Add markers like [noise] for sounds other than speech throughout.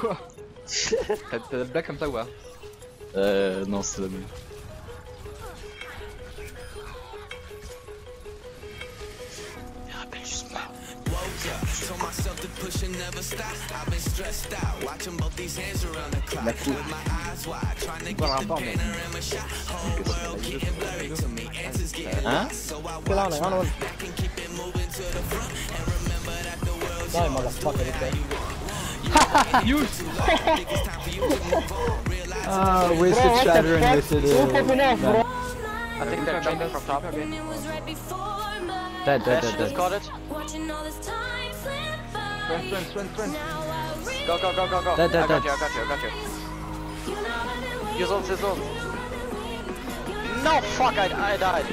Quoi [laughs] T'as d'autres blagues comme ça ou Euh, non, c'est la même. La cour. Pas mais... Hein? C'est là, on est vraiment loin. Non, il m'en a pas, you to move on. Realize Ah, Bro, wasted what the shatter and wasted. Who Uh, popping off, bro? I think they're jumping from top again. dead, dead, dead, dead. got it. Sprint, sprint, sprint, sprint. Go, go, go, go, go. Dead, dead, I got dead. you, I got you, I got you. You know I've been waiting. Use ult, use ult. No, fuck, I, I died.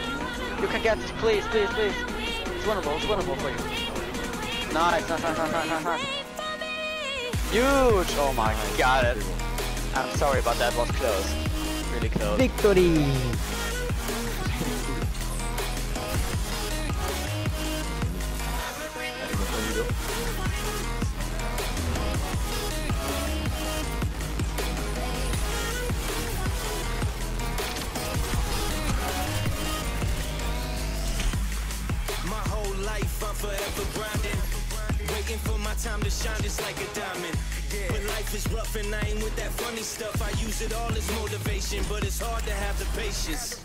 You can get this, please, please, please. It's winnable, it's winnable for you. Nice, nice, nice, nice, nice, nice, nice. Huge! Oh my god. I'm sorry about that, was close. Really close. Victory! Allez, go for vidéo. My whole life I'm forever grinding. Waiting for my time to shine just like a diamond. Yeah. But life is rough and I ain't with that funny stuff. I use it all as motivation, but it's hard to have the patience.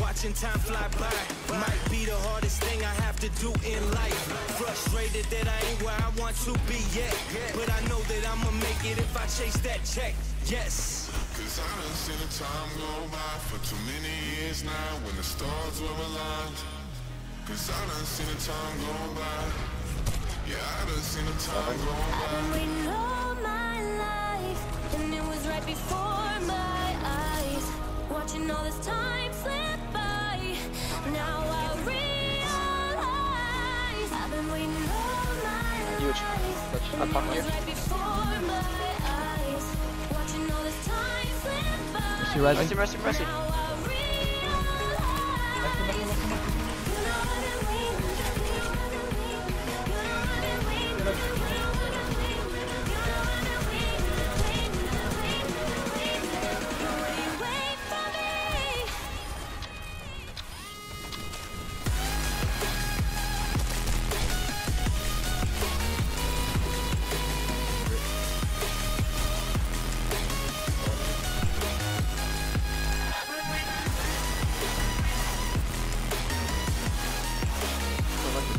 Watching time fly by might be the hardest thing I have to do in life. Frustrated that I ain't where I want to be yet. But I know that I'ma make it if I chase that check. Yes. Cause I done seen the time go by for too many years now when the stars were aligned. Cause I done seen the time go by. I've been waiting all my life, and it was right before my eyes. Watching all this time slip by. Now I realize I've been waiting all my life.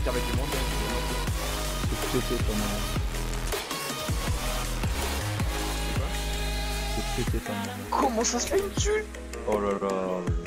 Avec du monde. C'est pété ton nom. C'est pété ton nom. Comment ça se fait une tue Oh là là.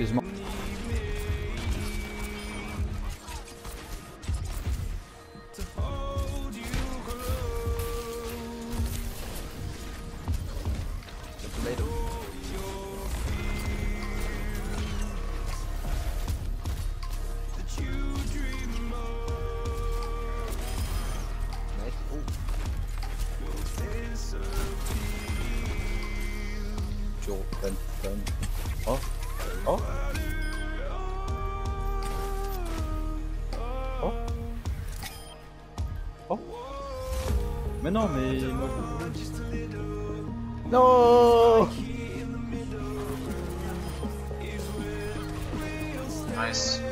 Excuse-moi. Mais non, mais moi je... No! Nice.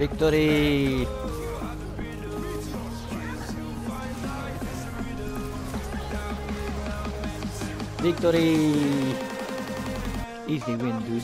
Victory! Victory! Easy win, dude.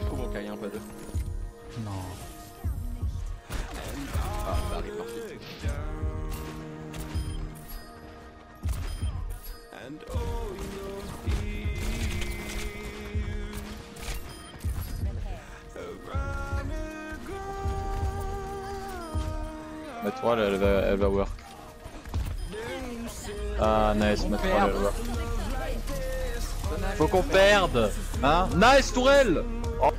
Je trouve qu'il y un peu d'eux. Non. Ah, ça arrive parti. Metro elle, elle, va, elle va work. Ah nice, Metro elle va work. Faut qu'on perde Hein. Nice, tourelle. Oh.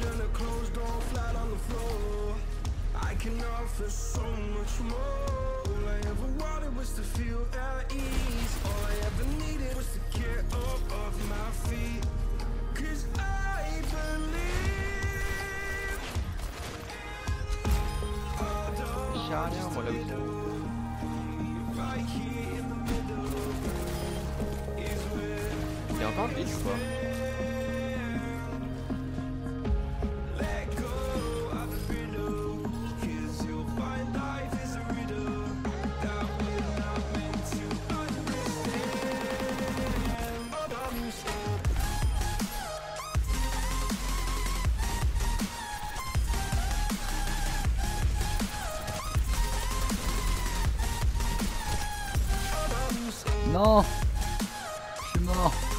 Rien, moi, quoi Non Je suis mort.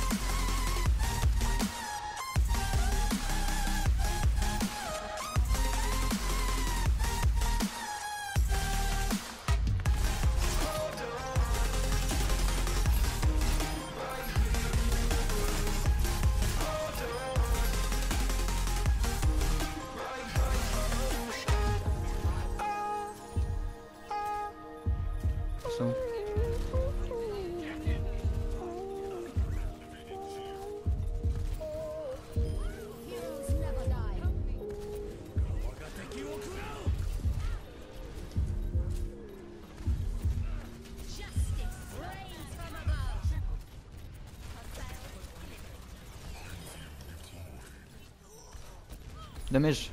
Damage.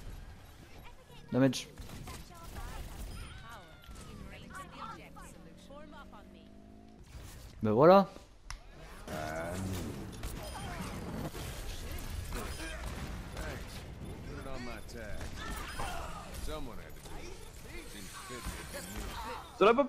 Damage. Ben voilà. Euh, Cela peut